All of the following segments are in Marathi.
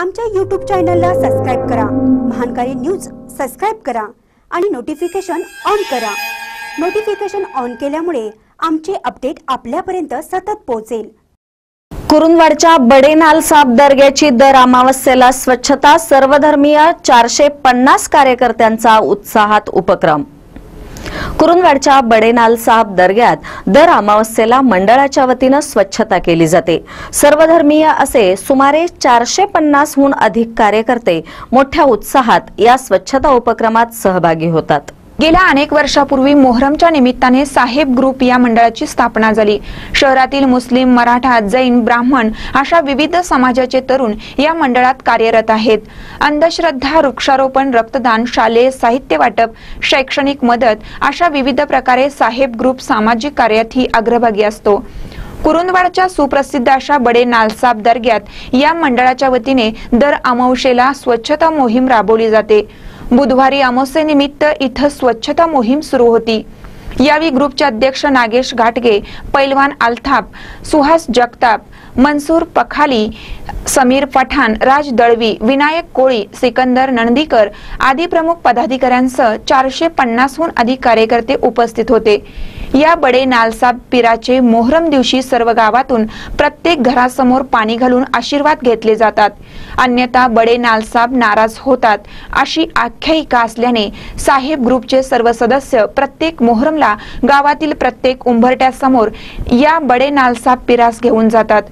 आमच्या यूट्यूब चॅनलला सबस्क्राईब करा. महानकारी न्यूज सबस्क्राईब करा आणि नोटिफिकेशन ऑन करा. नोटिफिकेशन ऑन केल्यामुळे आमचे अपडेट आपल्यापर्यंत सतत पोहोचेल. कुरुंदवाडच्या बडेनाल साप दर्ग्याची दर अमावस्येला स्वच्छता सर्वधर्मीय चारशे पन्नास कार्यकर्त्यांचा उत्साहात उपक्रम. कुरुंदवाडच्या बडेनाल साहब दर्ग्यात दर अमावस्येला मंडळाच्या वतीनं स्वच्छता केली जाते. सर्वधर्मीय असे सुमारे चारशे पन्नासहून अधिक कार्यकर्ते मोठ्या उत्साहात या स्वच्छता उपक्रमात सहभागी होतात. गेल्या अनेक वर्षापूर्वी मोहरमच्या निमित्ताने साहेब ग्रुप या मंडळाची स्थापना झाली. शहरातील मुस्लिम मराठा जैन ब्राह्मण अशा विविध समाजाचे तरुण या मंडळात कार्यरत आहेत. अंधश्रद्धा वृक्षारोपण रक्तदान शालेय साहित्य वाटप शैक्षणिक मदत अशा विविध प्रकारे साहेब ग्रुप सामाजिक कार्यात ही अग्रभागी असतो. कुरुंदवाडच्या सुप्रसिद्ध अशा बडे नालसाब दर्ग्यात या मंडळाच्या वतीने दर अमावशेला स्वच्छता मोहीम राबवली जाते. बुधवारी अमावस्येनिमित्त इथं स्वच्छता मोहीम सुरू होती. यावेळी ग्रुपचे अध्यक्ष नागेश घाटगे पैलवान अल्थाप सुहास जगताप मनसूर पखाली समीर पठाण राज दळवी विनायक कोळी सिकंदर नंदीकर आदी प्रमुख पदाधिकाऱ्यांसह चारशे पन्नासहून अधिक कार्यकर्ते उपस्थित होते. या बडे नालसाब पिराचे मोहरम दिवशी सर्व गावातून प्रत्येक घरासमोर पाणी घालून आशीर्वाद घेतले जातात. अन्यथा बडे नालसाब नाराज होतात अशी आख्यायिका असल्याने साहेब ग्रुपचे सर्व सदस्य प्रत्येक मोहरमला गावातील प्रत्येक उंबरट्यासमोर या बडे नालसाब पिरास घेऊन जातात.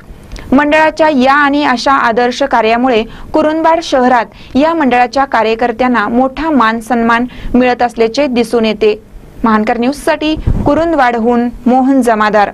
मंडळाच्या या आणि अशा आदर्श कार्यामुळे कुरुंदवाड शहरात या मंडळाच्या कार्यकर्त्यांना मोठा मान सन्मान मिळत असल्याचे दिसून येते. महानकर न्यूजसाठी कुरुंदवाडहून मोहन जमादार.